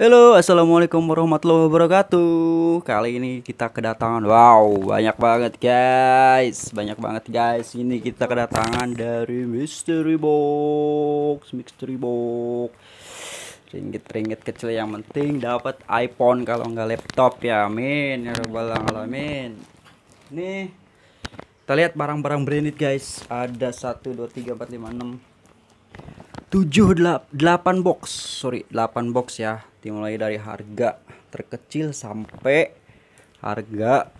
Halo, assalamualaikum warahmatullahi wabarakatuh. Kali ini kita kedatangan, wow, banyak banget guys, banyak banget guys. Ini kita kedatangan dari Mystery Box, Mystery Box. Ringgit-ringgit kecil yang penting dapat iPhone kalau nggak laptop ya, amin ya rabbal alamin. Nih, kita lihat barang-barang branded guys. Ada 1 2 3 4 5 6 7 8 box. Sorry 8 box ya. Dimulai dari harga terkecil sampai harga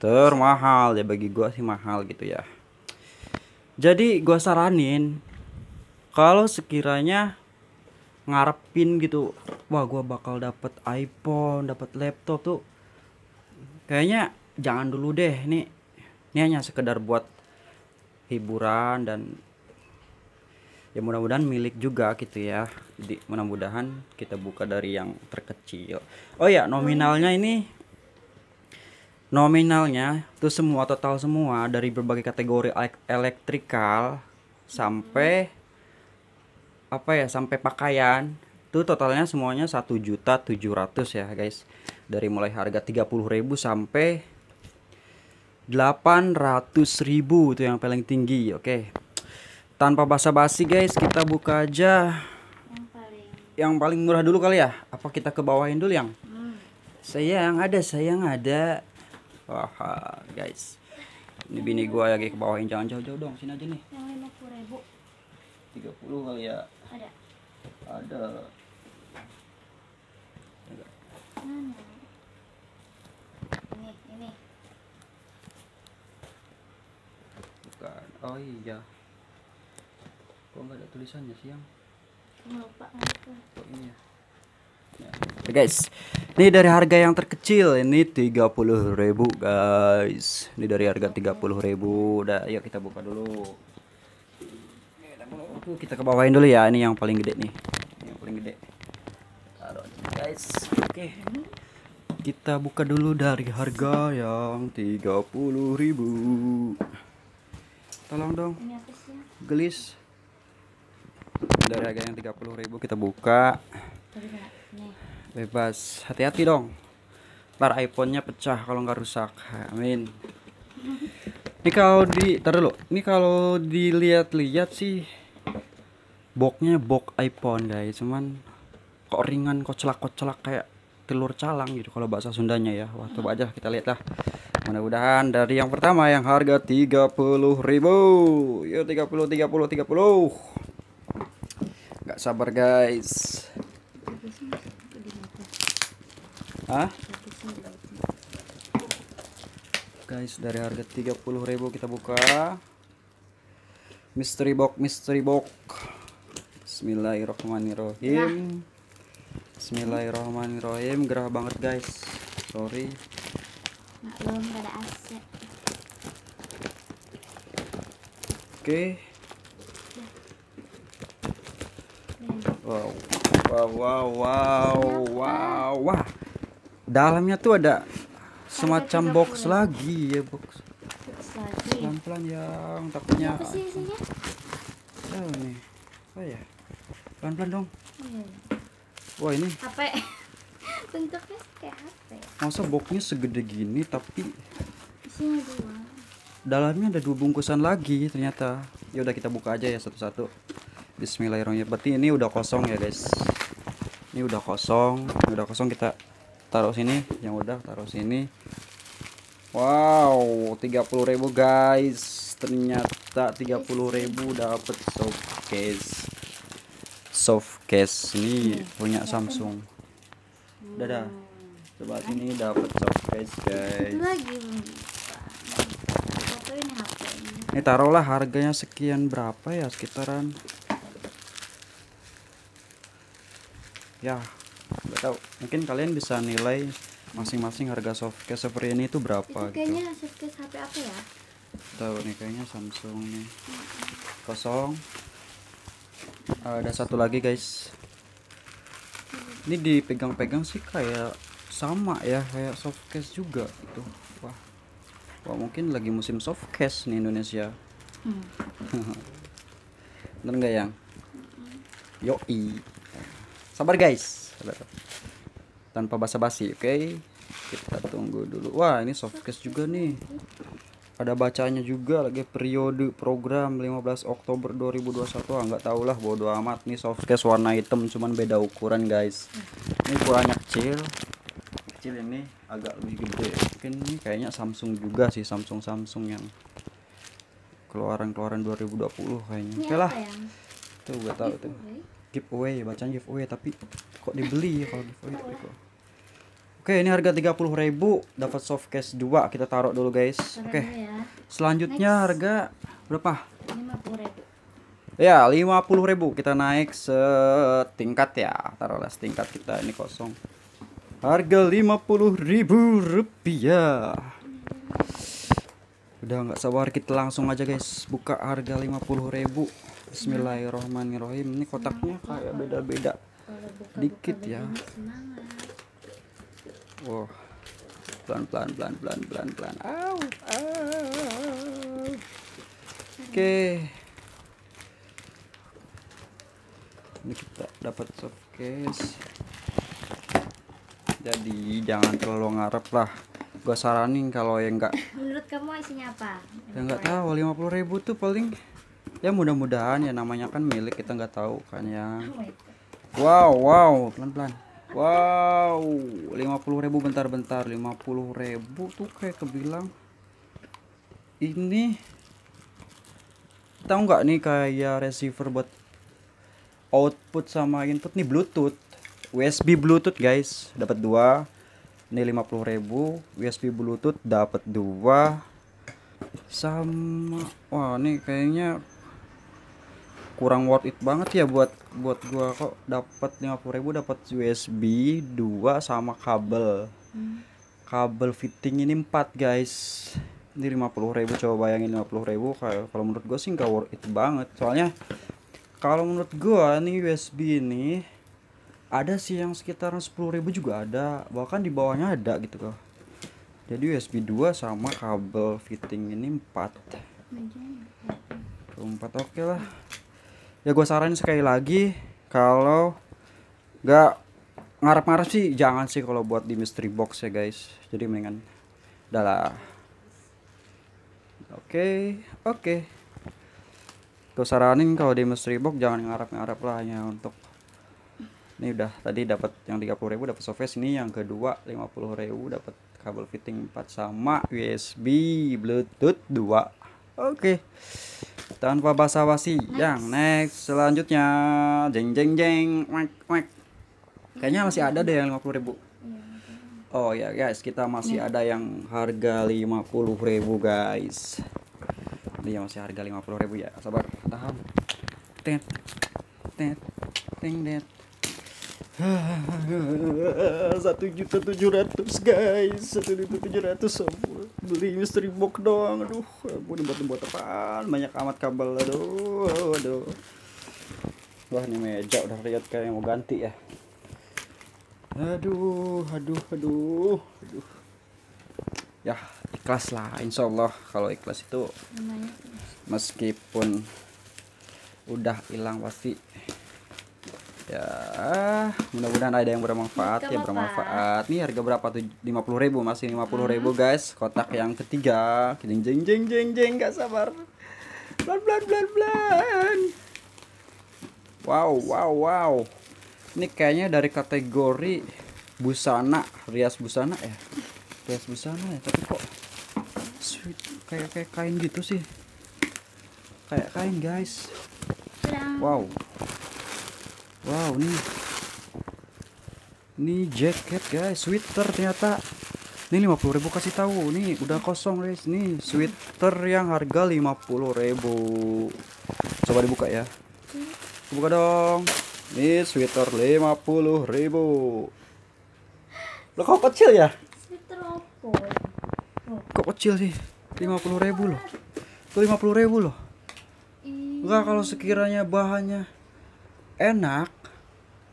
termahal. Ya bagi gua sih mahal gitu ya. Jadi gua saranin kalau sekiranya ngarepin gitu wah gua bakal dapet iPhone dapet laptop tuh kayaknya jangan dulu deh. Ini ini hanya sekedar buat hiburan dan ya mudah-mudahan milik juga gitu ya. Jadi mudah-mudahan kita buka dari yang terkecil. Oh ya nominalnya ini nominalnya itu semua total semua dari berbagai kategori elektrikal sampai apa ya sampai pakaian. Itu totalnya semuanya satu juta tujuh ratus ya guys. Dari mulai harga 30.000 sampai 800.000 itu yang paling tinggi oke. okay tanpa basa-basi guys kita buka aja. Yang paling yang paling murah dulu kali ya? Apa kita ke bawahin dulu yang? Hmm. saya yang ada saya yang ada. Wah guys. Ini bini gua lagi ke bawahin jangan jauh-jauh dong. Sini aja nih. Yang lima puluh ribu. 30 kali ya. Ada. Ada. Mana ini ini. Bukan. Oh iya kok nggak ada tulisannya Kamu lupa apa kok ini ya Ya. Guys, ini dari harga yang terkecil ini 30.000 guys. Ini dari harga 30.000. Udah, yuk kita buka dulu. Oke, Kita ke bawahin dulu ya. Ini yang paling gede nih. Ini yang paling gede. Taruh guys. Oke. Kita buka dulu dari harga yang 30.000. Tolong dong ini apa sih gelis dari harga yang 30.000 kita buka. Bebas. Hati-hati dong. Ntar iPhone-nya pecah kalau nggak rusak. Amin. Ini kalau di tar dulu. Ini kalau dilihat-lihat sih boxnya box iPhone guys. Cuman kok ringan kok celak-celak kayak telur calang gitu kalau bahasa Sundanya ya. Wah coba aja kita lihat lah. Mudah-mudahan dari yang pertama yang harga 30.000 yuk 30 30 30 nggak sabar guys Hah? Guys, dari harga 30.000 kita buka. Mystery box, mystery box. Bismillahirrahmanirrahim. Bismillahirrahmanirrahim. Gerah banget, guys. Sorry. nggak ada AC Oke. Wow. Wow, wow, wow, wow, wah. Dalamnya tuh ada semacam box lagi ya, box. Pelan-pelan yang takutnya. apa sih isinya Oh nih. Oh ya. Pelan-pelan dong. oh, iya. Wah, ini HP bentuknya kayak HP masa boxnya segede gini tapi isinya dua dalamnya ada dua bungkusan lagi ternyata. Ya udah kita buka aja ya satu-satu. Bismillahirrahmanirrahim. Berarti ini udah kosong ya, guys. Ini udah kosong. Ini udah kosong kita taruh sini. Yang udah taruh sini. Wow, 30.000 guys. Ternyata 30.000 dapat soft case. Soft case ini punya Samsung. Dadah. Coba sini dapat soft case, guys. itu lagi ini ini Ini taruhlah harganya sekian berapa ya sekitaran ya nggak tahu. Mungkin kalian bisa nilai masing-masing harga softcase seperti ini itu berapa itu gitu. kayaknya suitcase HP apa ya. Tahu nih kayaknya Samsung nih. Kosong. Ada satu lagi guys. Ini dipegang-pegang sih kayak sama ya kayak softcase juga gitu. Wah. Wah mungkin lagi musim softcase nih Indonesia. Hmm. bener nggak yang? Yoi sabar guys. Sabar. tanpa basa-basi oke? Kita tunggu dulu. Wah ini softcase juga nih. Ada bacanya juga lagi periode program 15 Oktober 2021 ah, nggak tahu lah bodo amat. Nih softcase warna hitam cuman beda ukuran guys. Ini ukurannya kecil. Kecil ini agak lebih gede. Mungkin ini kayaknya Samsung juga sih Samsung Samsung yang keluaran keluaran 2020 kayaknya. Oke lah. apa yang? tuh gak tahu tuh giveaway bacaan giveaway tapi kok dibeli ya kalau giveaway? Tapi kok. Oke ini harga 30.000 dapat softcase 2 kita taruh dulu guys. Oke. ya. selanjutnya harga berapa? Lima puluh ribu. ya 50.000 kita naik setingkat ya. Taruhlah setingkat kita ini kosong. Harga 50.000 rupiah. Udah nggak sabar kita langsung aja guys. Buka harga 50.000 Bismillahirrohmanirrohim ini kotaknya kayak beda-beda Dikit ya. Wow. Pelan pelan pelan pelan pelan pelan. Au, au. Oke. Ini kita dapat softcase. Jadi jangan terlalu ngarep lah. Gua saranin kalau yang enggak Menurut kamu isinya apa? ya nggak tahu 50.000 tuh paling ya mudah-mudahan ya namanya kan milik kita nggak tahu kan ya. Wow, wow, pelan-pelan. Wow, 50.000 bentar-bentar, 50.000 tuh kayak kebilang ini tahu nggak nih kayak receiver buat output sama input nih Bluetooth. USB Bluetooth guys, dapat dua. Ini 50.000, USB Bluetooth dapat dua. Sama wah, ini kayaknya kurang worth it banget ya buat buat gua kok dapat 50.000 dapat USB 2 sama kabel. Hmm. Kabel fitting ini 4 guys. Ini 50.000 coba bayangin 50.000 kayak kalau menurut gua sih nggak worth it banget. Soalnya kalau menurut gua nih USB ini ada sih yang sekitaran 10.000 juga ada, bahkan di bawahnya ada gitu kok. Jadi USB 2 sama kabel fitting ini 4 Mejanya. empat oke lah ya gue saranin sekali lagi kalau nggak ngarep-ngarep sih jangan sih kalau buat di mystery box ya guys. Jadi mendingan udah lah. Oke oke. Gue saranin kalau di mystery box jangan ngarep-ngarep lah hanya untuk ini udah tadi dapat yang 30.000 dapat softcase ini yang kedua 50.000 dapat kabel fitting 4 sama USB Bluetooth 2 oke. Tanpa basa-basi yang next selanjutnya. Jeng jeng jeng. Wek wek. Kayaknya masih ada deh yang 50.000 Iya. oh ya guys. Kita masih ada yang harga 50.000 guys. Ini yang masih harga 50.000 ya. Sabar. Tahan. Tet. Tet. Teng det satu juta tujuh ratus guys. Satu juta tujuh ratus beli mystery box doang. Aduh ampun buat buat apaan? Banyak amat kabel aduh aduh. Wah ini meja udah lihat kayak mau ganti ya. Aduh aduh aduh aduh. Ya ikhlas lah insya Allah kalau ikhlas itu Lumayan. meskipun udah hilang pasti ya mudah-mudahan ada yang bermanfaat Gak ya bermanfaat. Nih harga berapa tuh? 50.000 ribu masih 50.000 ribu guys. Kotak yang ketiga. Jeng jeng jeng jeng jeng. Gak sabar. Pelan pelan pelan pelan wow wow wow. Ini kayaknya dari kategori busana rias busana ya? Rias busana ya tapi kok sweet kayak kayak kain gitu sih. Kayak kain guys. Wow wow nih ini jacket guys. Sweater ternyata. Ini 50.000 kasih tahu. Nih udah kosong guys. Nih sweater yang harga 50.000 coba dibuka ya. Buka dong. Ini sweater 50.000 lo kok kecil ya? Sweater? Oh. kok kecil sih? 50.000 loh. Tuh 50.000 loh. Enggak kalau sekiranya bahannya enak.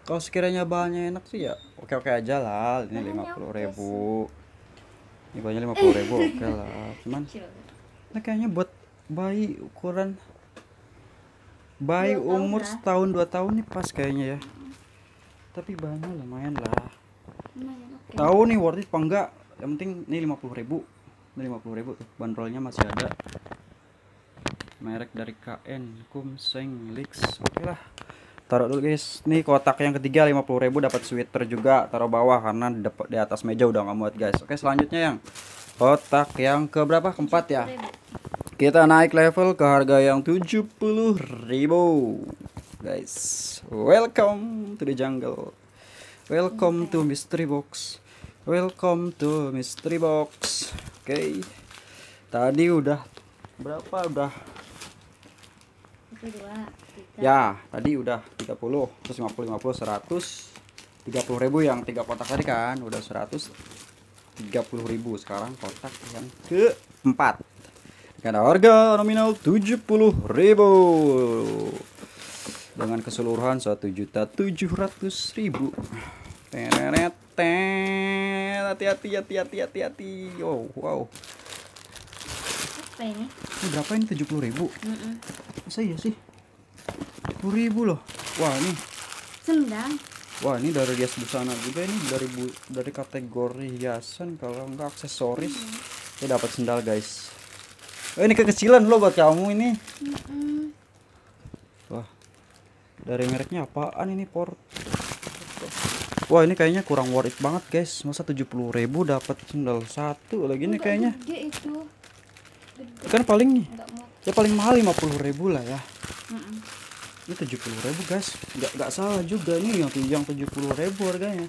Kalau sekiranya bahannya enak sih ya oke oke aja lah. Ini lima puluh ribu. ini bahannya lima puluh ribu oke lah. Cuman ini kayaknya buat bayi ukuran bayi Dua tahun umur lah. setahun dua tahun nih pas kayaknya ya. Tapi bahannya lumayan lah. Lumayan. tahu nih worth it apa enggak? Yang penting ini 50.000 ribu. Ini 50.000 ribu tuh bandrolnya masih ada. Merek dari KN Kumseng Lix. Oke lah taruh dulu guys. Nih kotak yang ketiga 50.000 ribu dapat sweater juga. Taruh bawah karena di, atas meja udah nggak muat guys. Oke selanjutnya yang kotak yang ke berapa keempat ya? kita naik level ke harga yang 70.000 guys. Welcome to the jungle. Welcome to mystery box. Welcome to mystery box. Oke. Tadi udah berapa? Udah dua. Ya tadi udah 30 terus 50 50 100 30 ribu yang tiga kotak tadi kan udah 100 30 ribu. Sekarang kotak yang keempat. Dengan harga nominal 70 ribu. Dengan keseluruhan 1 juta 700 ribu. Tereret, tet. hati-hati hati-hati hati-hati wow wow. Apa ini? ini berapa ini? 70 ribu? Mm-mm. masa iya sih? 10 ribu loh wah ini Sendang. Wah ini dari hias busana juga ini dari bu, dari kategori hiasan kalau enggak aksesoris kita dapat sendal guys. Oh, ini kekecilan loh buat kamu ini. Mm-mm. Wah dari mereknya apaan ini por? Wah ini kayaknya kurang worth it banget guys. Masa 70.000 dapat sendal satu lagi ini kayaknya. Gede itu. Gede. Kan paling nih Enggak mau. Ya paling mahal 50.000 lah ya. Mm-mm. Ini 70.000 guys. Enggak enggak salah juga nih yang yang 70.000 harganya.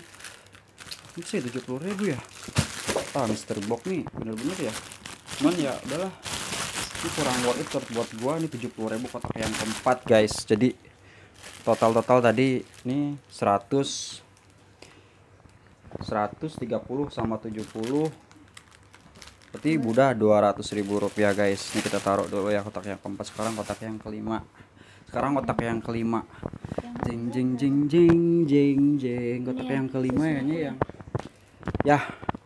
Ini sih 70.000 ya. Ah, Mister Box nih bener-bener ya. Cuman ya udahlah. Ini kurang worth it buat gua nih 70.000 kotak yang keempat guys. Jadi total-total tadi ini 100 130 sama 70 berarti udah 200 ribu rupiah guys. Ini kita taruh dulu ya kotak yang keempat. Sekarang kotak yang kelima. Sekarang kotak yang kelima. Jeng jeng jeng jeng jeng jeng kotak yang kelima ya. Ini yang ya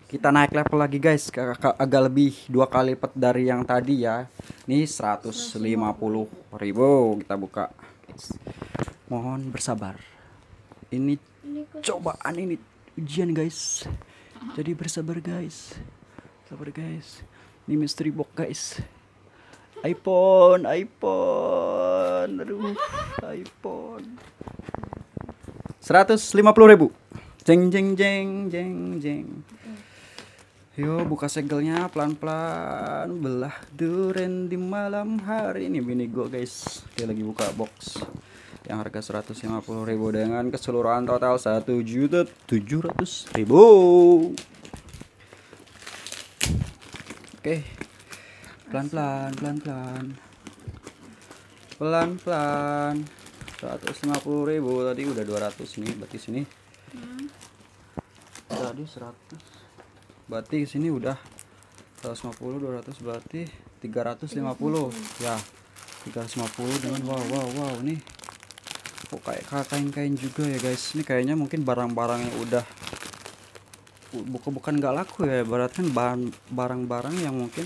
kita naik level lagi guys. Agak lebih dua kali lipat dari yang tadi ya. Ini 150 ribu. Kita buka. Mohon bersabar. Ini cobaan ini ujian guys. Jadi bersabar guys sabar guys. Ini mystery box guys. iPhone iPhone. Aduh iPhone. 150 ribu. Jeng jeng jeng jeng jeng. Yo buka segelnya pelan-pelan. Belah duren di malam hari. Ini bini gua guys. Dia lagi buka box yang harga 150.000 dengan keseluruhan total 1 juta 700 ribu oke. Pelan-pelan pelan-pelan. Pelan-pelan. 150.000 ribu. Tadi udah 200 ini berarti sini. Tadi 100 berarti sini udah 150 200 berarti 350 ya 350 dengan wow wow wow. Nih kok kayak kain-kain juga ya guys. Ini kayaknya mungkin barang-barang yang udah bukan bukan nggak laku ya berarti kan bahan barang-barang yang mungkin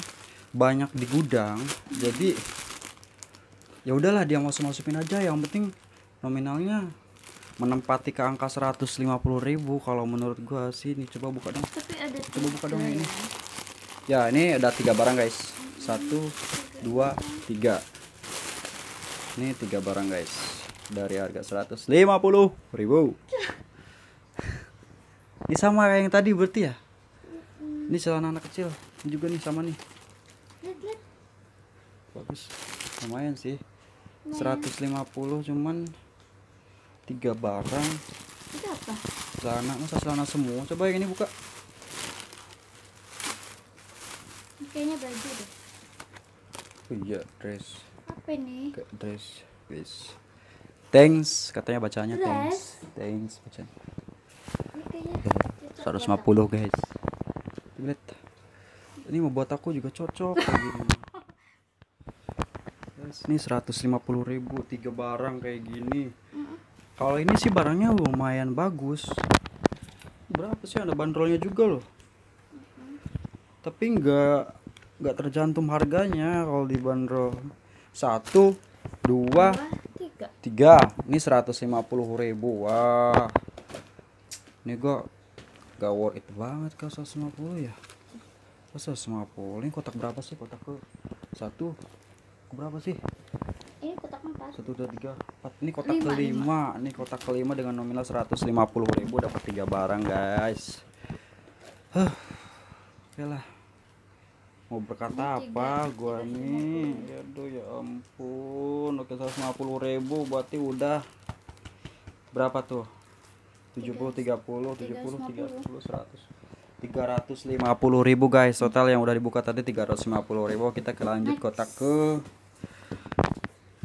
banyak di gudang. Jadi ya udahlah dia masuk masukin aja. Yang penting nominalnya menempati ke angka 150.000 kalau menurut gua. Sih ini coba buka dong. Tapi ada Coba buka dong ini. ya. Ya ini ada tiga barang guys. Satu Dua Tiga. Ini tiga barang guys Dari harga 150 ribu Ini sama kayak yang tadi berarti ya? Ini celana anak kecil. Ini juga nih sama nih. Bagus. Lumayan sih. 150 cuman tiga barang. Itu apa? celana. Masa celana semua? Coba yang ini buka. Kayaknya baju deh. oh iya dress. Apa ini? Dress guys thanks katanya bacanya Dress? thanks. Thanks bacanya 150 guys. Lihat ini mau buat aku juga cocok kayak gini. Guys ini 150.000 ribu tiga barang kayak gini. Kalau ini sih barangnya lumayan bagus. Berapa sih ada bandrolnya juga loh? Tapi nggak nggak tercantum harganya kalau di bandrol satu dua tiga. tiga. Ini 150.000 ribu. Wah ini gua gak worth it banget kau 150 ya. Kok 150 ini kotak berapa sih? Kotak ke satu. Berapa sih? Ini kotak empat. satu dua tiga empat. Ini kotak Lima, kelima. Ini kotak kelima dengan nominal 150.000 dapat tiga barang guys. Huh. oke lah. Mau berkata Ini apa gua nih? aduh ya ampun. Oke 150.000 berarti udah berapa tuh 70 30 70 30 100 350 ribu guys. Total yang udah dibuka tadi 350 ribu. Kita ke lanjut kotak ke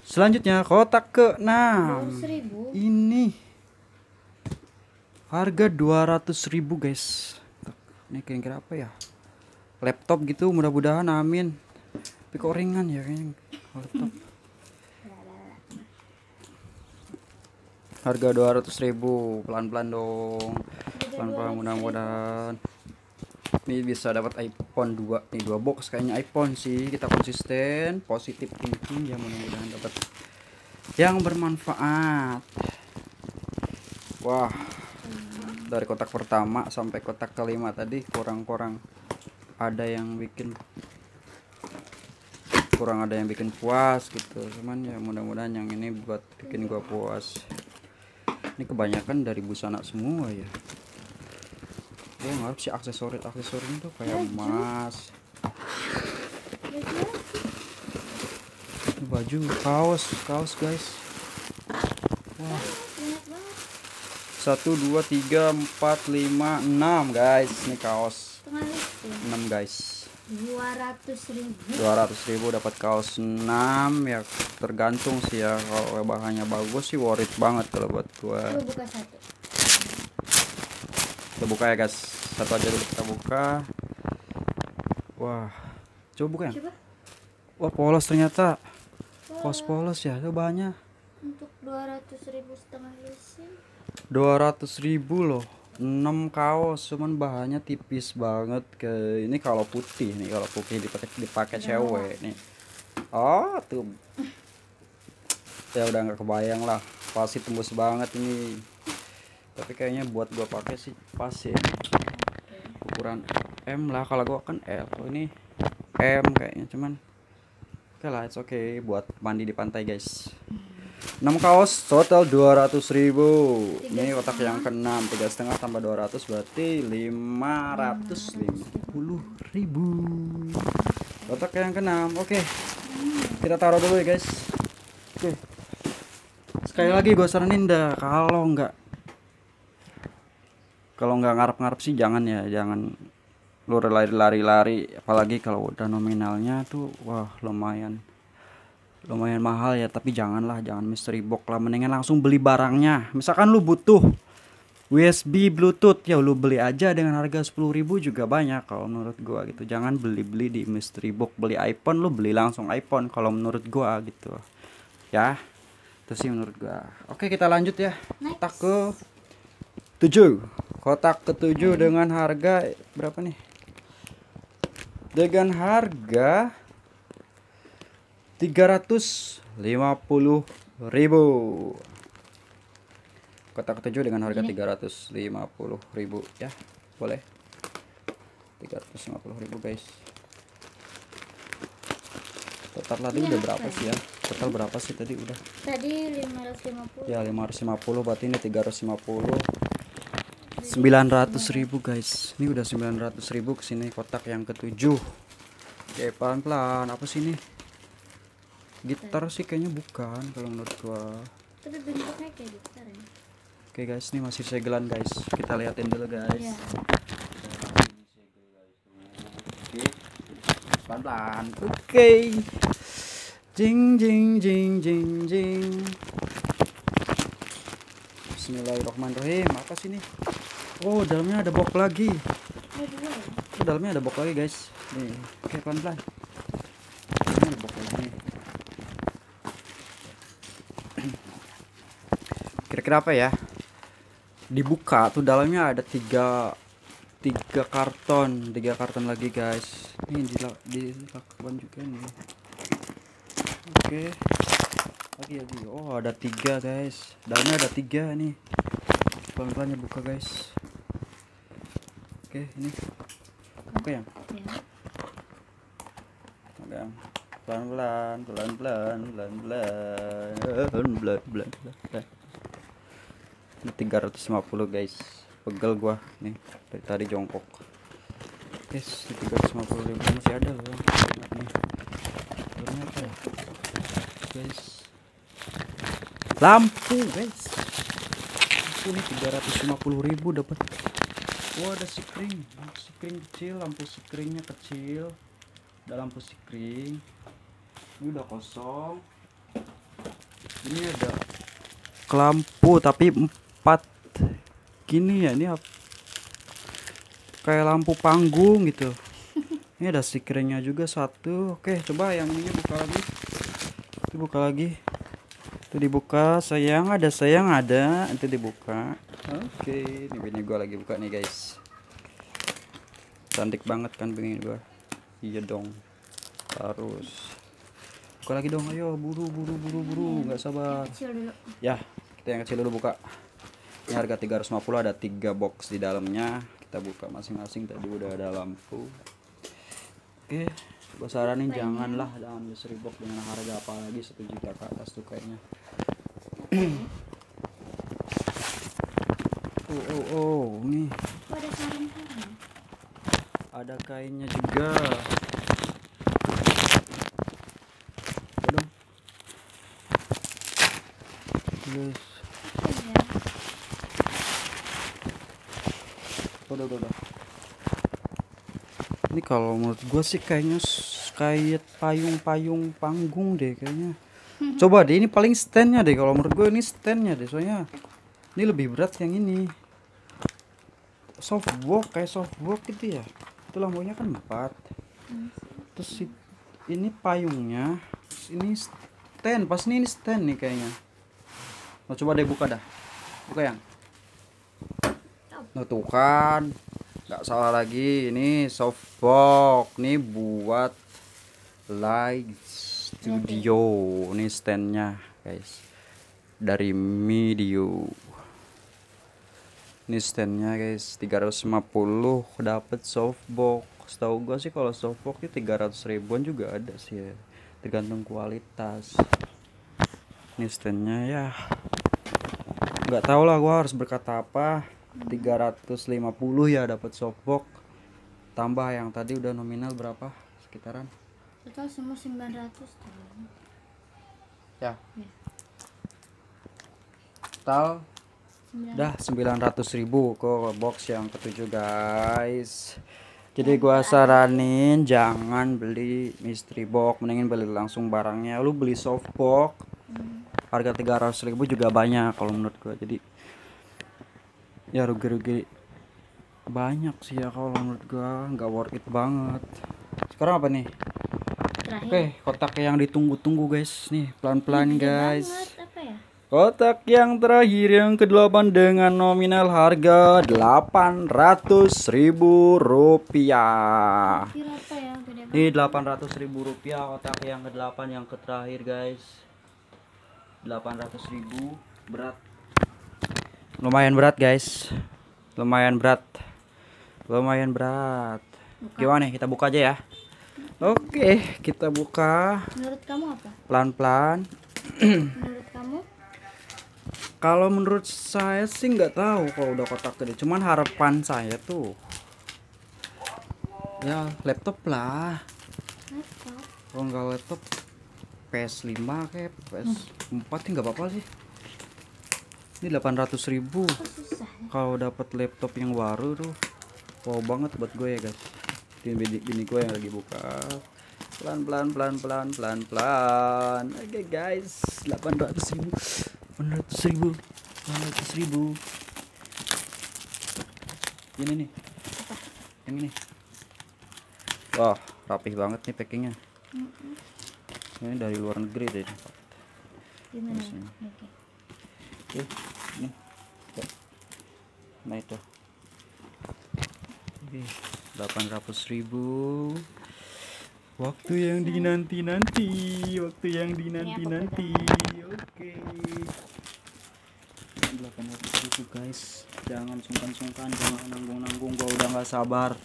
selanjutnya kotak ke 6 Dua ribu. ini harga 200 ribu guys. Ini kira-kira apa ya? Laptop gitu mudah-mudahan amin. Tapi kok ringan ya kayaknya? Laptop harga 200 ribu pelan-pelan dong. Pelan-pelan mudah-mudahan. Ini bisa dapat iPhone 2 nih dua box kayaknya iPhone sih kita konsisten positif thinking ya mudah-mudahan dapat yang bermanfaat. Wah dari kotak pertama sampai kotak kelima tadi kurang-kurang ada yang bikin kurang ada yang bikin puas gitu. Cuman ya mudah-mudahan yang ini buat bikin gua puas ini kebanyakan dari busana semua ya. Gua ngarep sih aksesoris aksesoris tuh kayak emas. Ini baju kaos kaos guys. Wah. Satu dua tiga empat lima enam guys. Ini kaos. Enam guys Dua ratus ribu. 200 ribu dapat kaos 6 ya tergantung sih ya. Kalau bahannya bagus sih worth it banget kalau buat gua. Coba buka satu. kita buka ya guys. Satu aja dulu kita buka. Wah coba buka ya? Coba. wah polos ternyata. Kaos polos ya itu bahannya Untuk dua ratus ribu setengah listing. 200 ribu loh 6 kaos cuman bahannya tipis banget ke ini kalau putih nih kalau putih dipakai dipakai cewek nih. Oh tuh. Ya udah nggak kebayang lah pasti tembus banget ini. Tapi kayaknya buat gua pakai sih pas ya ukuran M lah kalau gua kan L kalau ini M kayaknya cuman oke lah it's okay buat mandi di pantai guys 6 kaos total 200 ribu. Ini kotak yang ke-6 tiga setengah tambah 200 berarti 550 ribu. Kotak yang ke-6 oke. Kita taruh dulu ya guys. Oke. Sekali lagi gue saranin dah kalau nggak kalau nggak ngarep-ngarep sih jangan ya jangan lu lari-lari apalagi kalau udah nominalnya tuh wah lumayan lumayan mahal ya tapi janganlah jangan mystery box lah. Mendingan langsung beli barangnya. Misalkan lu butuh USB Bluetooth ya lu beli aja dengan harga 10.000 juga banyak kalau menurut gua gitu. Jangan beli-beli di mystery box. Beli iPhone lu beli langsung iPhone kalau menurut gua gitu. Ya itu sih menurut gua. Oke kita lanjut ya. Kotak ke 7 kotak ke 7 dengan harga berapa nih? Dengan harga 350.000 ribu. Kotak ketujuh dengan harga 350.000 ya boleh. 350.000 ribu guys. Total tadi udah berapa sih ya? Total berapa sih tadi udah? Tadi lima ratus lima puluh. ya 550 berarti ini 350 900 ribu guys. Ini udah 900 ribu ke sini kotak yang ketujuh. Oke pelan pelan apa sih ini gitar sih kayaknya bukan kalau menurut gua. Tapi bentuknya kayak gitar ya. oke guys ini masih segelan guys. Kita liatin dulu guys. Iya. Oke. pelan pelan oke. Jing jing jing jing jing. Bismillahirrahmanirrahim. Apa sih ini? Oh dalamnya ada box lagi. Oh ya. Oh, dalamnya ada box lagi guys. Nih oke pelan pelan ini ada box lagi nih. Kira-kira apa ya? Dibuka tuh dalamnya ada tiga tiga karton tiga karton lagi guys. Ini di lakukan juga nih. Oke. Lagi lagi. Oh ada tiga guys. Dalamnya ada tiga nih. Pelan pelan ya buka guys. Oke ini. Oke ya Ya. pegang pelan pelan pelan pelan pelan pelan pelan pelan pelan pelan ini 350 guys. Pegel gua nih dari tadi jongkok. Guys ini 350 ribu masih ada loh Telurnya apa ya. Guys. Lampu guys. Lampu nih 350 ribu dapat. Wah ada sikring, sikring kecil, lampu sikringnya kecil, ada lampu sikring. Ini udah kosong. Ini ada lampu tapi empat. Gini ya ini kayak lampu panggung gitu. Ini ada sikringnya juga satu. Oke coba yang ini buka lagi. Itu buka lagi. Itu dibuka, sayang ada sayang ada, itu dibuka. Oke, ini bini gua lagi buka nih guys. Cantik banget kan bini gua. Iya dong. Harus. Buka lagi dong, ayo buru buru buru buru, nggak sabar. Ya, kita yang kecil dulu buka. Ini harga 350 ada tiga box di dalamnya. Kita buka masing-masing tadi udah ada lampu. Oke, gua saranin janganlah jangan box dengan harga apalagi satu juta ke atas tuh kayaknya. oh oh oh, nih ada ada kainnya juga. Coba dong. Guys, Apa ya? Udah udah udah. Ini kalau menurut gua sih kayaknya kayak payung-payung panggung deh kayaknya. Coba deh ini paling standnya deh kalau menurut gue ini standnya deh soalnya ini lebih berat yang ini. Softbox kayak softbox gitu ya. Itu lampunya kan empat. Terus si- ini payungnya, ini stand. Pas ini ini stand nih kayaknya. Mau coba deh buka dah. Buka yang. Nah, tuh kan. Nggak salah lagi ini softbox nih buat live studio. Ini standnya guys. Dari medio. Ini standnya guys. 350 dapat softbox. Setahu gua sih kalau softbox itu 300 ribuan juga ada sih ya. Tergantung kualitas. Ini standnya ya. Nggak tahu lah gua harus berkata apa 350 ya dapat softbox. Tambah yang tadi udah nominal berapa? Sekitaran? Total semua 900 tuh. ya. Ya. total? 900. Dah 900 ribu ke box yang ketujuh guys. Jadi gua saranin jangan beli mystery box. Mendingin beli langsung barangnya. Lu beli soft box Harga 300 ribu juga banyak kalau menurut gua. Jadi Ya rugi-rugi Banyak sih ya kalau menurut gua nggak worth it banget Sekarang apa nih? Terakhir. Oke kotak yang ditunggu-tunggu guys Nih pelan-pelan guys banget, apa ya? Kotak yang terakhir yang ke-8 dengan nominal harga 800 ribu rupiah. Ya? Ini 800 ribu rupiah kotak yang ke-8 yang ke terakhir guys. 800 ribu berat. Lumayan berat guys. Lumayan berat. Lumayan berat. Gimana nih kita buka aja ya. Oke, kita buka Menurut kamu apa? pelan-pelan. Menurut kamu? Kalau menurut saya sih nggak tahu kalau udah kotak gede. Cuman harapan saya tuh ya laptop lah. Laptop. Kalau nggak laptop PS5 kayak PS4 sih nggak apa-apa sih. Ini 800.000 ribu. Susah ya? Kalau dapat laptop yang baru tuh wow banget buat gue ya guys. Ini bini, bini gue yang lagi buka. Pelan pelan pelan pelan pelan pelan. Oke guys, 800.000 ribu. 800 ribu 800 ribu ini nih yang ini wah rapih banget nih packingnya ini dari luar negeri deh Gimana? Ini. Oke. Ini. Oke. Nah itu. Oke, 800 ribu. Waktu yang dinanti-nanti, waktu yang dinanti-nanti. Oke. 800 ribu guys. Jangan sungkan-sungkan, jangan nanggung-nanggung. Gua udah nggak sabar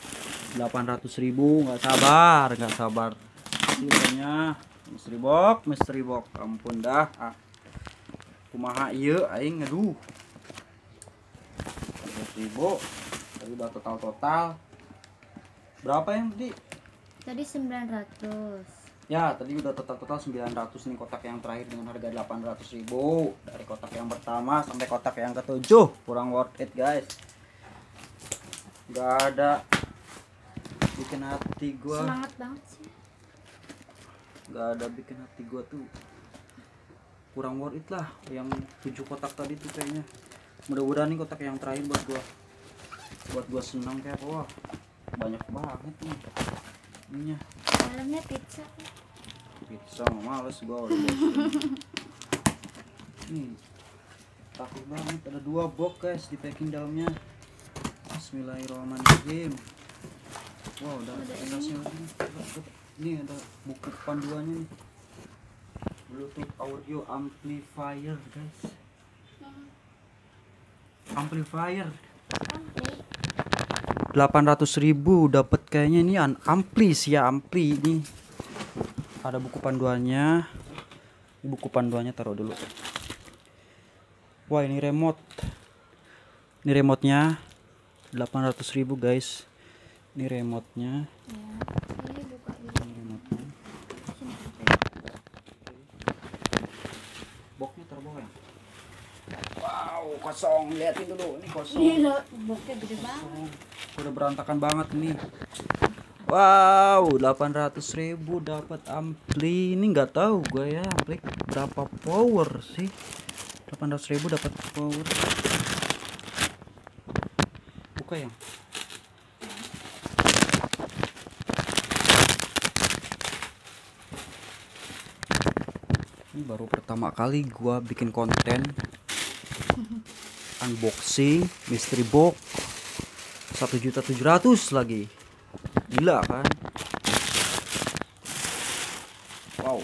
800 ribu nggak sabar nggak sabar hasilnya misteri box misteri box ampun dah ah kumaha iya aing aduh. 800 ribu tadi udah total total berapa yang tadi? Tadi 900. Ya, tadi udah total-total 900 nih kotak yang terakhir dengan harga 800 ribu. Dari kotak yang pertama sampai kotak yang ketujuh. Kurang worth it guys. Gak ada. Bikin hati gua. Semangat banget sih. Gak ada bikin hati gua tuh Kurang worth it lah. Yang tujuh kotak tadi tuh kayaknya. Mudah-mudahan nih kotak yang terakhir buat gua Buat gua senang kayak wah Banyak banget nih. Ininya. Dalamnya pizza. pizza males gua udah nih takut banget. Ada dua box guys di packing dalamnya. Bismillahirrahmanirrahim. Wow udah ada lagi ini ada buku panduannya nih Bluetooth audio amplifier guys. Amplifier. 800.000 ribu dapat kayaknya ini an sih ya ampli ini. Ada buku panduannya. Buku panduannya taruh dulu. Wah ini remote. Ini remotenya. 800.000 ribu guys. Ini remotenya. Ya. Ini buka dulu. ini remotenya Sini. boxnya taruh bawah ya wow kosong liatin dulu ini kosong. Gila, boknya gede banget. udah berantakan banget nih. Wow 800.000 dapat ampli. Ini nggak tahu gue ya ampli berapa power sih? 800.000 dapat power. Buka ya ini baru pertama kali gua bikin konten unboxing mystery box satu juta tujuh ratus lagi. Gila kan? Wow.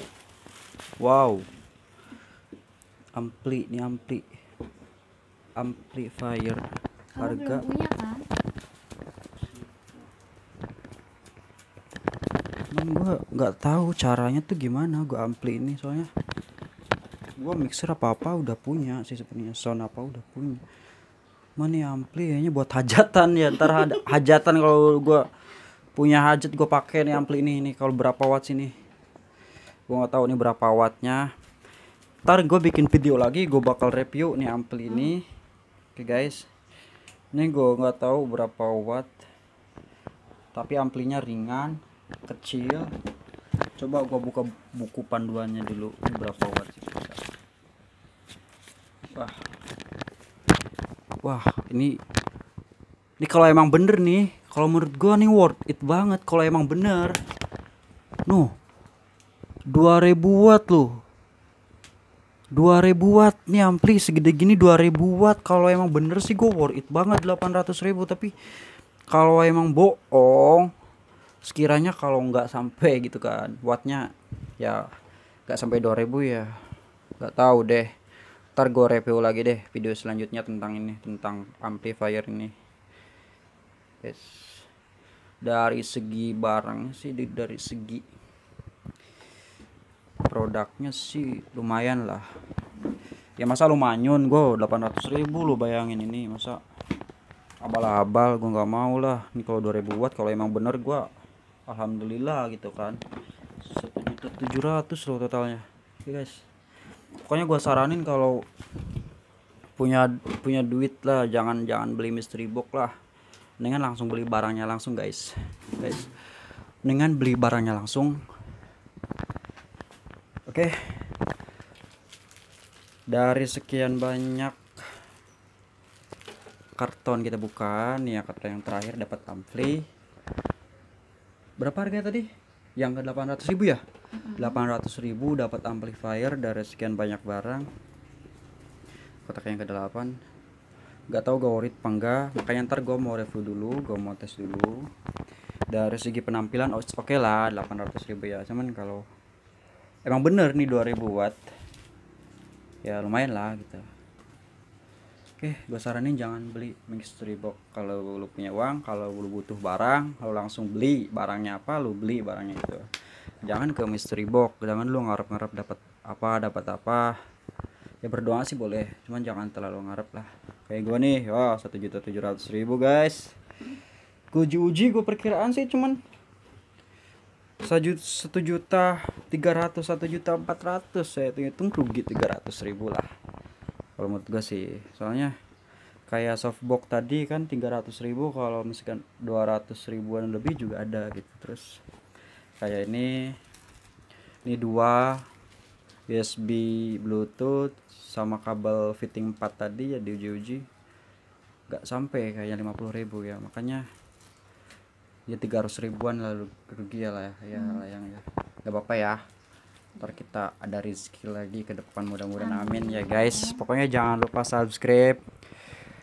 Wow. Ampli nih ampli. Amplifier. Kamu harga. punya kan? cuman gua nggak tahu caranya tuh gimana gua ampli ini soalnya gua mixer apa apa udah punya sih sebenarnya sound apa udah punya. Mana nih ampli kayaknya buat hajatan ya ntar hajatan kalau gua punya hajat gua pakai nih ampli ini ini kalau berapa watt sini gua nggak tahu nih berapa wattnya. Ntar gue bikin video lagi gue bakal review nih ampli ini. Oke guys. Ini gue nggak tahu berapa watt tapi amplinya ringan kecil. Coba gua buka buku panduannya dulu ini berapa watt sih wah. Wah ini ini kalau emang bener nih kalau menurut gua nih worth it banget kalau emang bener. Nuh 2000 watt loh. 2000 watt nih ampli segede gini 2000 watt. Kalau emang bener sih gua worth it banget 800 ribu. Tapi kalau emang bohong sekiranya kalau nggak sampai gitu kan wattnya ya nggak sampai 2000 ya nggak tahu deh ntar gue review lagi deh video selanjutnya tentang ini tentang amplifier ini. Yes. Dari segi barang sih dari segi produknya sih lumayan lah. Ya masa lumayan gue 800 ribu lu bayangin ini masa abal-abal gue nggak mau lah. Ini kalau 2000 watt kalau emang bener gue alhamdulillah gitu kan. Satu juta tujuh ratus loh totalnya. Oke guys pokoknya gue saranin kalau punya punya duit lah jangan jangan beli mystery box lah. Dengan langsung beli barangnya langsung guys. Guys dengan beli barangnya langsung. Oke. Dari sekian banyak karton kita buka nih ya karton yang terakhir dapat ampli. Berapa harganya tadi? Yang ke 800 ribu ya 800 ribu dapat amplifier dari sekian banyak barang. Kotak yang ke 8 nggak tahu gue it apa enggak makanya ntar gue mau review dulu gue mau tes dulu. Dari segi penampilan oh, oke lah 800 ribu ya. Cuman kalau emang bener nih 2000 watt ya lumayan lah gitu. Oke, gue saranin jangan beli mystery box kalau lu punya uang, kalau lu butuh barang, lu langsung beli barangnya apa, lu beli barangnya itu. Jangan ke mystery box, jangan lu ngarep-ngarep dapat apa, dapat apa. Ya berdoa sih boleh, cuman jangan terlalu ngarep lah. Kayak gue nih, wah satu juta tujuh ratus ribu guys. Gue uji gue perkiraan sih cuman satu juta tiga ratus satu juta empat ratus saya hitung rugi tiga ratus ribu lah kalau menurut gue sih soalnya kayak softbox tadi kan 300 ribu kalau misalkan 200 ribuan lebih juga ada gitu terus kayak ini ini dua USB Bluetooth sama kabel fitting 4 tadi ya diuji-uji nggak sampai kayaknya 50 ribu ya makanya ya 300 ribuan lalu rugi ya lah ya, ya yang ya. Nggak apa-apa ya ntar kita ada rezeki lagi ke depan mudah-mudahan amin ya guys. Pokoknya jangan lupa subscribe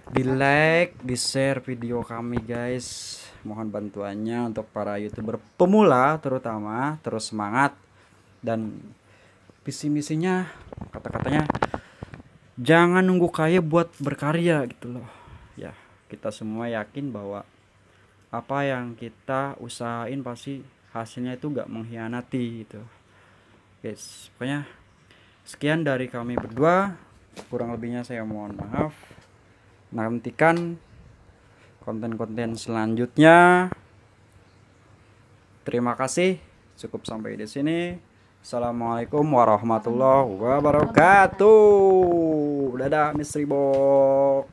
di like di share video kami guys mohon bantuannya untuk para youtuber pemula terutama terus semangat. Dan visi misinya kata-katanya jangan nunggu kaya buat berkarya gitu loh. Ya kita semua yakin bahwa apa yang kita usahain pasti hasilnya itu gak mengkhianati gitu. Guys pokoknya sekian dari kami berdua. Kurang lebihnya saya mohon maaf. Nantikan konten-konten selanjutnya. Terima kasih. Cukup sampai di sini. Assalamualaikum warahmatullahi wabarakatuh. Dadah misteri box